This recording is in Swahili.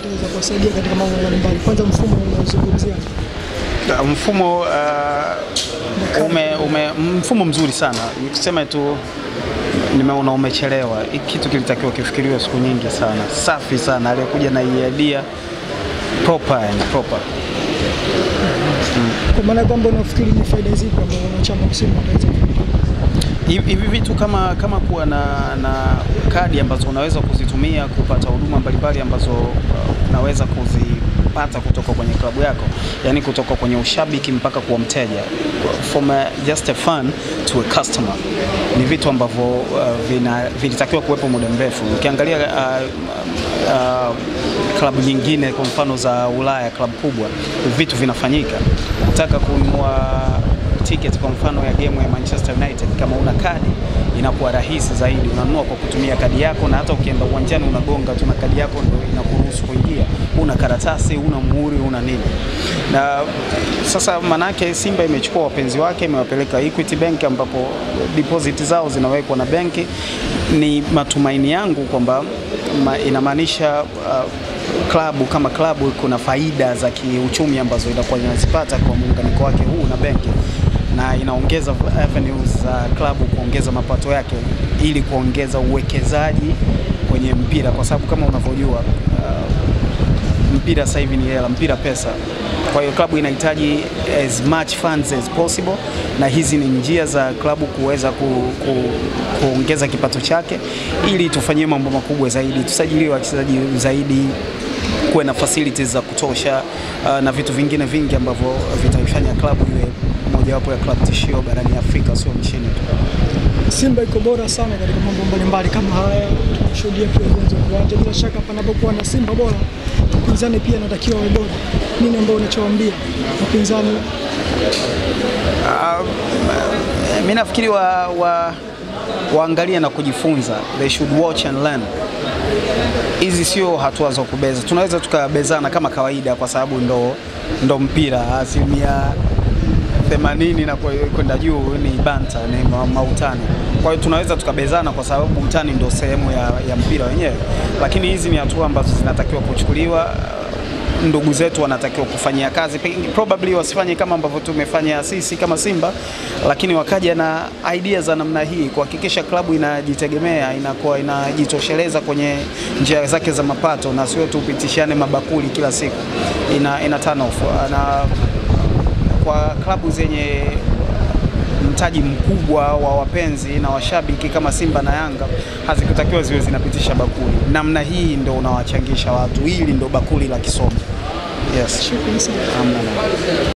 itaweza kuwasaidia katika mambo mbalimbali. Kwanza mfumo unaozungumzia mfumo uh, ume, ume, mfumo mzuri sana nikisema tu nimeona umechelewa. Hiki kitu kilitakiwa kifikiriwe siku nyingi sana. Safi sana aliyekuja na iadia idea proper, and proper. kwa maana kwamba unafikiri ni faida zipi ambazo wanachama wa Simba wataweza? Hivi vitu kama kama kuwa na, na kadi ambazo unaweza kuzitumia kupata huduma mbalimbali ambazo uh, unaweza kuzipata kutoka kwenye klabu yako, yani kutoka kwenye ushabiki mpaka kuwa mteja, from a, just a fan to a customer, ni vitu ambavyo uh, vilitakiwa kuwepo muda mrefu. Ukiangalia uh, uh, klabu nyingine kwa mfano za Ulaya, klabu kubwa, vitu vinafanyika. Ukitaka kununua ticket kwa mfano ya game ya Manchester United, kama una kadi inakuwa rahisi zaidi, unanunua kwa kutumia kadi yako, na hata ukienda uwanjani unagonga tu na kadi yako ndio inakuruhusu kuingia. Una karatasi, una muhuri, una nini. Na sasa manake Simba imechukua wapenzi wake imewapeleka Equity Bank ambapo deposit zao zinawekwa na benki. Ni matumaini yangu kwamba ma, inamaanisha uh, klabu kama klabu kuna faida za kiuchumi ambazo itakuwa inazipata kwa muunganiko wake huu na benki na inaongeza avenues za uh, klabu kuongeza mapato yake ili kuongeza uwekezaji kwenye mpira, kwa sababu kama unavyojua uh, mpira sasa hivi ni hela, mpira pesa. Kwa hiyo klabu inahitaji as much funds as possible, na hizi ni njia za klabu kuweza ku, ku, kuongeza kipato chake ili tufanyie mambo makubwa zaidi, tusajiliwe wachezaji zaidi kuwe na facilities za kutosha uh, na vitu vingine vingi ambavyo vitaifanya klabu iwe mojawapo ya klabu tishio barani Afrika, sio nchini tu. Simba iko bora sana katika mambo mbalimbali kama haya, tunashuhudia pia ujenzi wa viwanja. Bila shaka panapokuwa na Simba bora, upinzani pia anatakiwa awe bora. Nini ambao unachowaambia upinzani? Uh, mi nafikiri wa, wa, waangalie na kujifunza, they should watch and learn. Hizi sio hatua za kubeza, tunaweza tukabezana kama kawaida, kwa sababu ndo, ndo mpira asilimia 80 na kwenda juu ni banta, ni mautani. Kwa hiyo tunaweza tukabezana kwa sababu utani ndo sehemu ya, ya mpira wenyewe, lakini hizi ni hatua ambazo zinatakiwa kuchukuliwa. Ndugu zetu wanatakiwa kufanyia kazi, probably wasifanye kama ambavyo tumefanya sisi kama Simba, lakini wakaja na idea za namna hii kuhakikisha klabu inajitegemea, inakuwa inajitosheleza kwenye njia zake za mapato na sio tupitishane mabakuli kila siku, ina, ina turn off na kwa klabu zenye mtaji mkubwa wa wapenzi na washabiki kama Simba na Yanga hazikutakiwa ziwe zinapitisha bakuli. Namna hii ndo unawachangisha watu, hili ndo bakuli la kisomo. Yes. Shukrani sana.